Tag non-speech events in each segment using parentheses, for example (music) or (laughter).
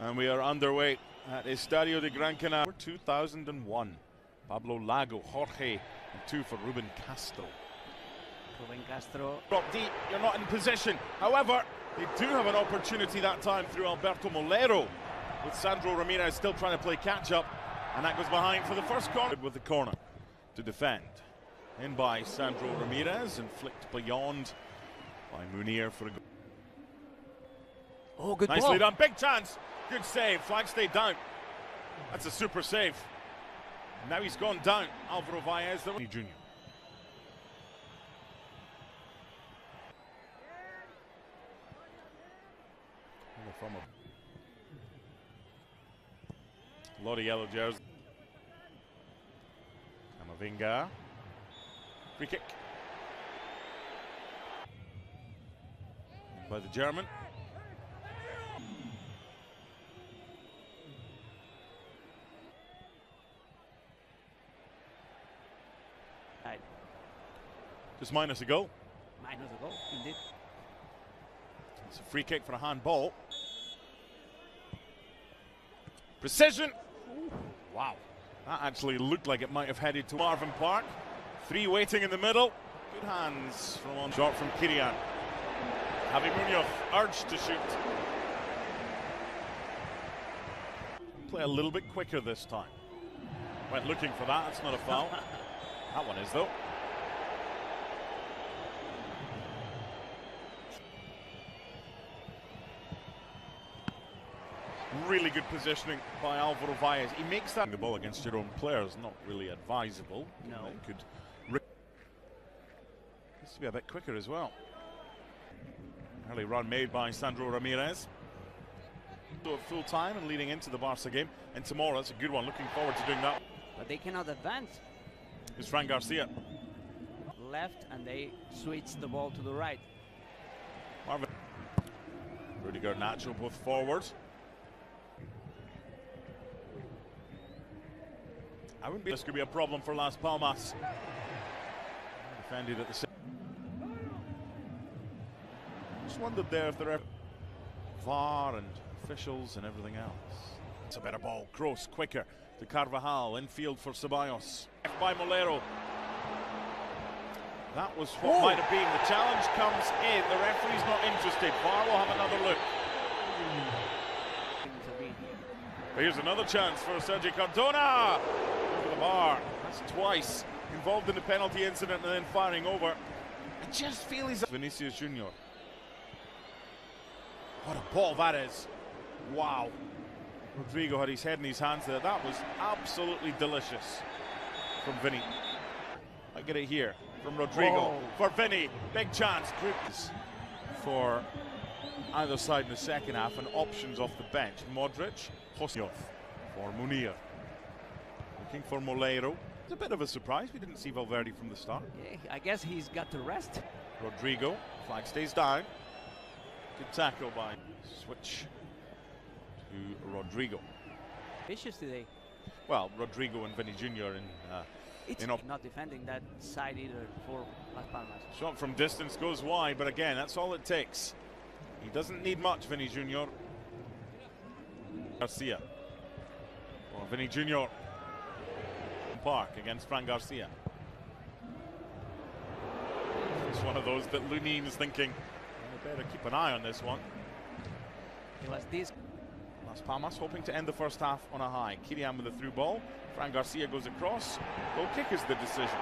And we are underway at Estadio de Gran Canaria 2001. Pablo Lago, Jorge, and two for Ruben Castro. Ruben Castro. Drop deep, you're not in position. However, they do have an opportunity that time through Alberto Moleiro, with Sandro Ramirez still trying to play catch up. And that goes behind for the first corner with the corner to defend. In by Sandro Ramirez and flicked beyond by Munir for a goal. Oh, good Nicely ball. done. Big chance. Good save. Flag stayed down. That's a super save. Now he's gone down. Alvaro Valles, the junior. From a lot of yellow jerseys. Camavinga. Free kick. By the German. Minus a goal. Minus a goal, indeed. It's a free kick for a handball. Precision. Wow. That actually looked like it might have headed to Marvin Park. Three waiting in the middle. Good hands from on shot from Kirian. Javi Munoz urged to shoot. Play a little bit quicker this time. Went looking for that. That's not a foul. (laughs) that one is though. Really good positioning by Alvaro Valles. He makes that the ball against your own players, not really advisable. No. It could ri- needs to be a bit quicker as well. Early run made by Sandro Ramirez. Full time and leading into the Barca game. And tomorrow, that's a good one. Looking forward to doing that. But they cannot advance It's Fran Garcia. left and they switch the ball to the right. Marvin. Rudiger Nacho both forward. I wouldn't be. This could be a problem for Las Palmas. Defended at the. sa- Just wondered there if there are VAR and officials and everything else. It's a better ball. Gross quicker to Carvajal. Infield for Ceballos. Left by Moleiro. That was what Oh. might have been. The challenge comes in. The referee's not interested. VAR will have another look. Here's another chance for Sergio Cardona bar. That's twice involved in the penalty incident and then firing over. I just feel he's Vinicius Junior. What a ball that is! Wow. Rodrygo had his head in his hands there. That was absolutely delicious from Vinny. I get it here from Rodrygo Whoa. for Vinny. Big chance. For either side in the second half and options off the bench. Modric, Josef for Munir. Looking for Moleiro. It's a bit of a surprise. We didn't see Valverde from the start. Yeah, I guess he's got to rest. Rodrygo. Flag stays down. Good tackle by switch to Rodrygo. Vicious today. Well, Rodrygo and Vinny Jr. in uh, It's In not defending that side either for Las Palmas. shot from distance goes wide, but again, that's all it takes. He doesn't need much, Vinny Jr. Garcia. Or Vinny Jr. Park against Fran Garcia. It's one of those that Lunin is thinking, I better keep an eye on this one. It was this. Las Palmas hoping to end the first half on a high. Kirian with a through ball. Fran Garcia goes across. Goal kick is the decision.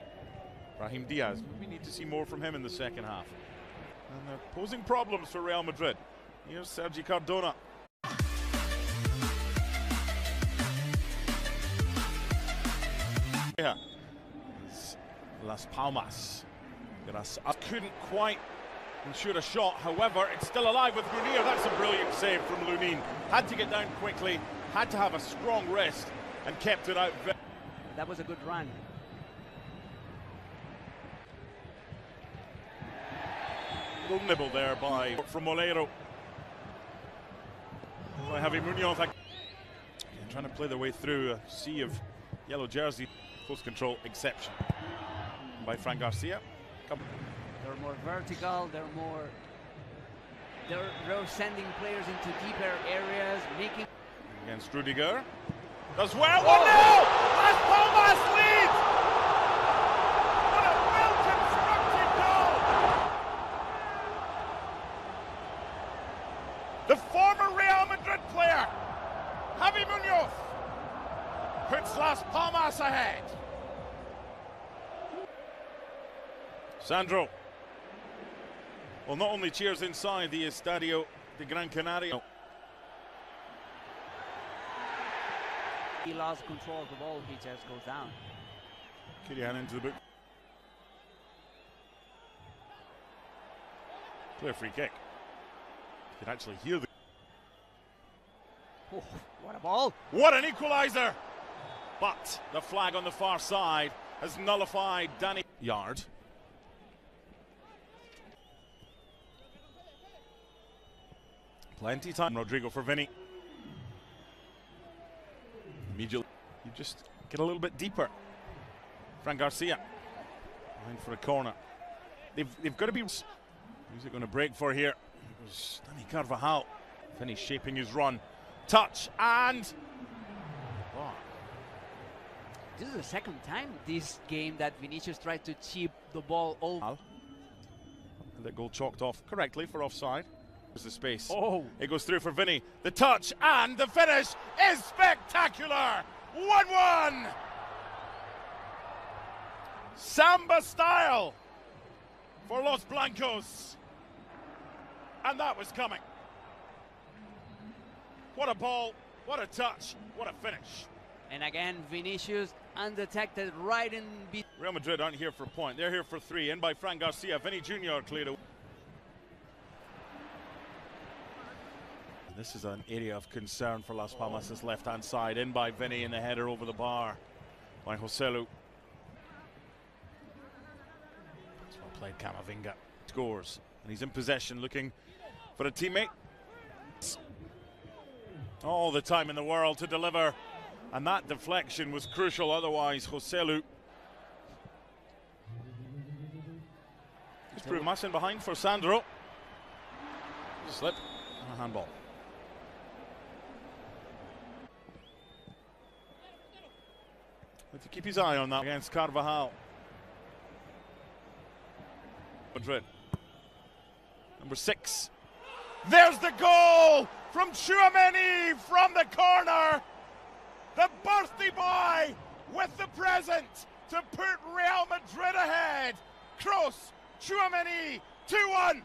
Brahim Diaz. We need to see more from him in the second half. And they're posing problems for Real Madrid. Here's Sergi Cardona. Yeah. It's Las Palmas. Gras- I couldn't quite ensure a shot. However, it's still alive with Grunier. That's a brilliant save from Lunin. Had to get down quickly, had to have a strong wrist, and kept it out. That was a good run. Little nibble there by from Moleiro. By Javi Munoz. Trying to play their way through a sea of yellow jersey. Close control exception by Fran Garcia. Come. They're more vertical. They're more. They're, they're sending players into deeper areas, making. against Rudiger. Does well. 1 0! Las Palmas leads! What a well constructed goal! The former Real Madrid player, Javi Munoz, puts Las Palmas ahead. Sandro. Well, not only cheers inside the Estadio de Gran Canaria. He lost control of the ball. He just goes down. Kilian into the boot. Clear free kick. You can actually hear the. Oh, what a ball! What an equaliser! But the flag on the far side has nullified Danny Yard. Plenty time. Rodrygo for Vinny. Immediately, you just get a little bit deeper. Fran Garcia. Line for a corner. They've, they've got to be. Who's it going to break for here? It was Danny Carvajal. Vinny shaping his run. Touch and. This is the second time this game that Vinicius tried to chip the ball over. Al. That goal chalked off correctly for offside. There's the space. Oh. It goes through for Vinny. The touch and the finish is spectacular. 1 1. Samba style for Los Blancos. And that was coming. What a ball. What a touch. What a finish. And again, Vinicius undetected right in be- Real Madrid aren't here for a point. They're here for three. In by Fran Garcia. Vinny Jr. cleared away. This is an area of concern for Las Palmas' left-hand side. In by Vinny in the header over the bar by Joselu. That's well played Camavinga. Scores. And he's in possession looking for a teammate. All the time in the world to deliver. And that deflection was crucial. Otherwise, Joselu Just Mass in behind for Sandro. Slip and a handball. But to keep his eye on that against Carvajal. Madrid. Number six. There's the goal from Tchouameni from the corner. The birthday boy with the present to put Real Madrid ahead. Kroos, Tchouameni, 2 1.